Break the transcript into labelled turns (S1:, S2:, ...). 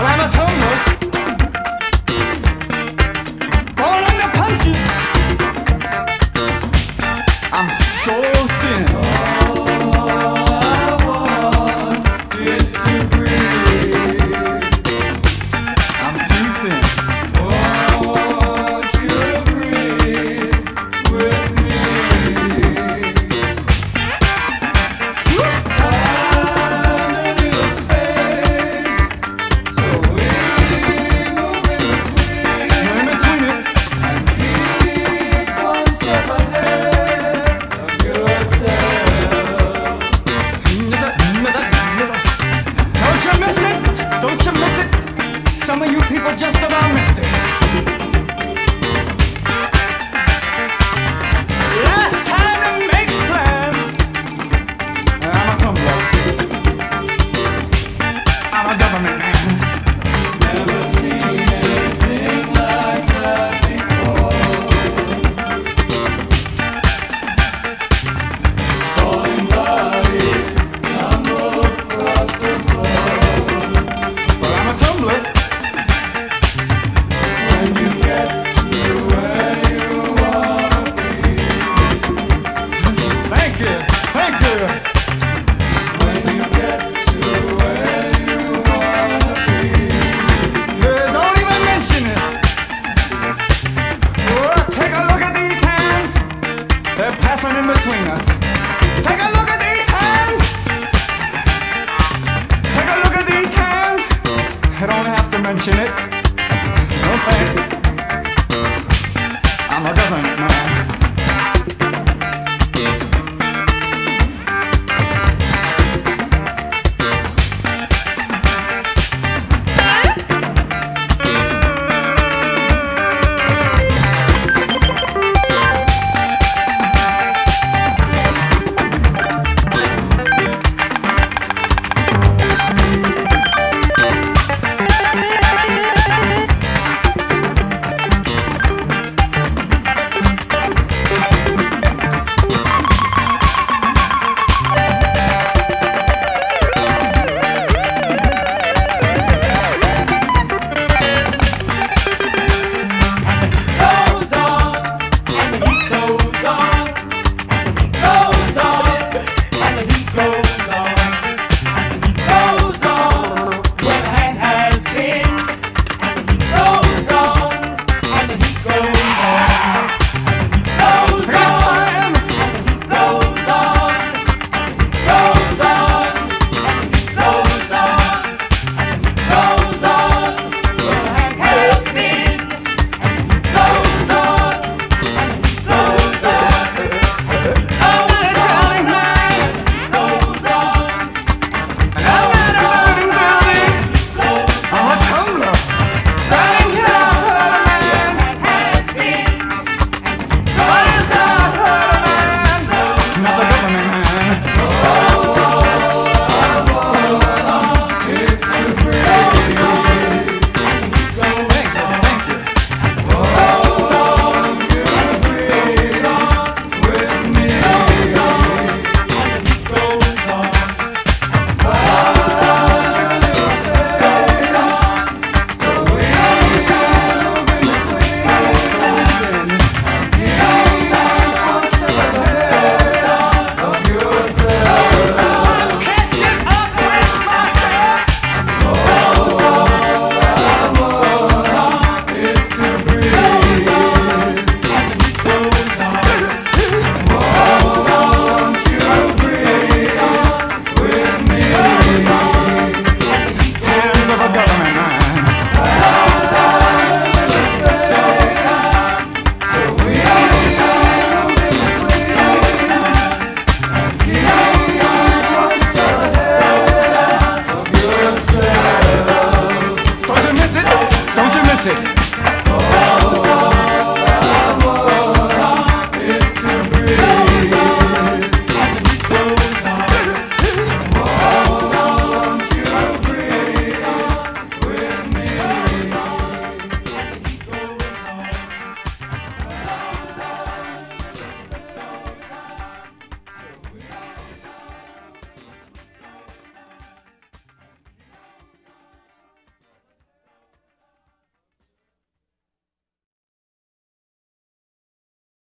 S1: I'm a. Don't you miss it? Some of you people just about missed it.